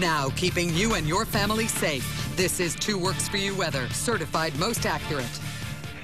now keeping you and your family safe. This is Two Works for You weather, certified most accurate.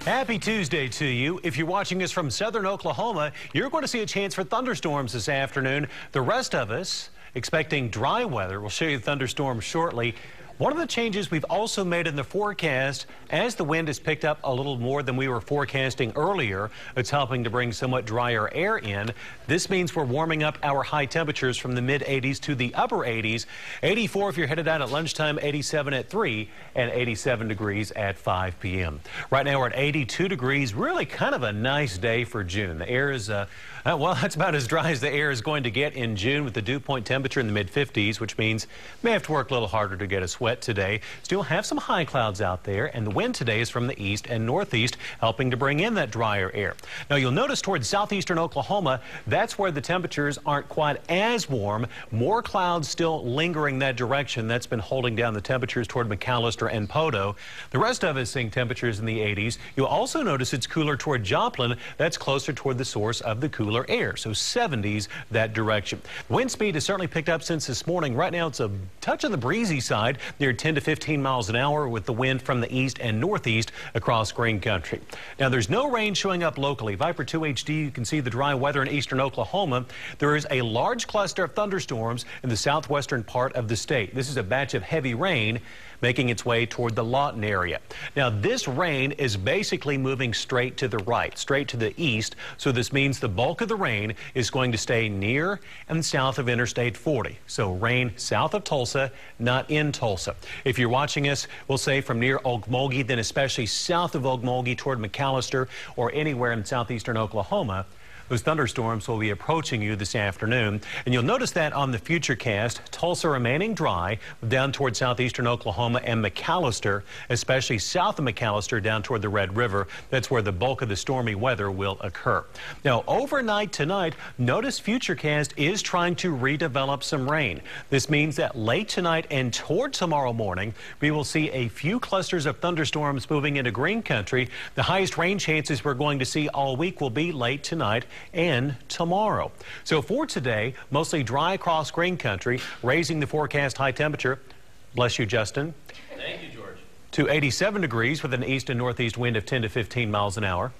Happy Tuesday to you. If you're watching us from southern Oklahoma, you're going to see a chance for thunderstorms this afternoon. The rest of us expecting dry weather. We'll show you the thunderstorms shortly. One of the changes we've also made in the forecast, as the wind has picked up a little more than we were forecasting earlier, it's helping to bring somewhat drier air in. This means we're warming up our high temperatures from the mid 80s to the upper 80s. 84 if you're headed out at lunchtime, 87 at 3, and 87 degrees at 5 p.m. Right now we're at 82 degrees. Really kind of a nice day for June. The air is, uh, uh, well, that's about as dry as the air is going to get in June with the dew point temperature in the mid 50s, which means may have to work a little harder to get a sweat wet today. Still have some high clouds out there, and the wind today is from the east and northeast, helping to bring in that drier air. Now, you'll notice towards southeastern Oklahoma, that's where the temperatures aren't quite as warm. More clouds still lingering that direction. That's been holding down the temperatures toward McAlester and Poteau. The rest of us seeing temperatures in the 80s. You'll also notice it's cooler toward Joplin. That's closer toward the source of the cooler air. So 70s that direction. Wind speed has certainly picked up since this morning. Right now, it's a touch on the breezy side near 10 to 15 miles an hour with the wind from the east and northeast across green country. Now, there's no rain showing up locally. Viper 2 HD, you can see the dry weather in eastern Oklahoma. There is a large cluster of thunderstorms in the southwestern part of the state. This is a batch of heavy rain making its way toward the Lawton area. Now, this rain is basically moving straight to the right, straight to the east. So this means the bulk of the rain is going to stay near and south of Interstate 40. So rain south of Tulsa, not in Tulsa. If you're watching us, we'll say from near Okmulgee, then especially south of Okmulgee toward McAlester or anywhere in southeastern Oklahoma, those thunderstorms will be approaching you this afternoon. And you'll notice that on the Futurecast, Tulsa remaining dry down toward southeastern Oklahoma and McAlester, especially south of McAlester down toward the Red River. That's where the bulk of the stormy weather will occur. Now, overnight tonight, notice Futurecast is trying to redevelop some rain. This means that late tonight and toward tomorrow morning, we will see a few clusters of thunderstorms moving into green country. The highest rain chances we're going to see all week will be late tonight and tomorrow. So for today, mostly dry across green country, raising the forecast high temperature. Bless you, Justin. Thank you, George. To 87 degrees with an east and northeast wind of 10 to 15 miles an hour.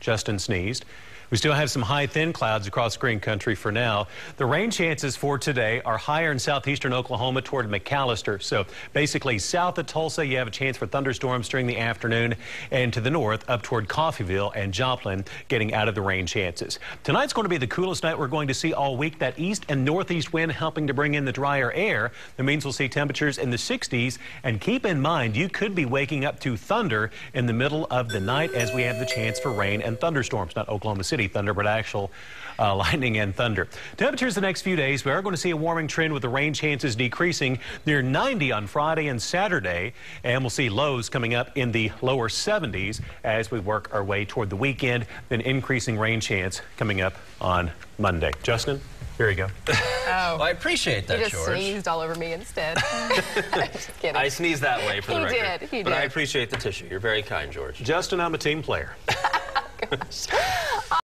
Justin sneezed. We still have some high thin clouds across green country for now. The rain chances for today are higher in southeastern Oklahoma toward McAlester. So basically south of Tulsa, you have a chance for thunderstorms during the afternoon and to the north up toward Coffeyville and Joplin getting out of the rain chances. Tonight's going to be the coolest night we're going to see all week. That east and northeast wind helping to bring in the drier air. That means we'll see temperatures in the 60s. And keep in mind, you could be waking up to thunder in the middle of the night as we have the chance for rain and thunderstorms. Not Oklahoma City City thunder, but actual uh, lightning and thunder. Temperatures the next few days, we are going to see a warming trend with the rain chances decreasing near 90 on Friday and Saturday. And we'll see lows coming up in the lower 70s as we work our way toward the weekend. Then increasing rain chance coming up on Monday. Justin? Here you go. Oh, well, I appreciate that, he just George. sneezed all over me instead. just kidding. I sneezed that way for the he record. Did, he but did. I appreciate the tissue. You're very kind, George. Justin, I'm a team player.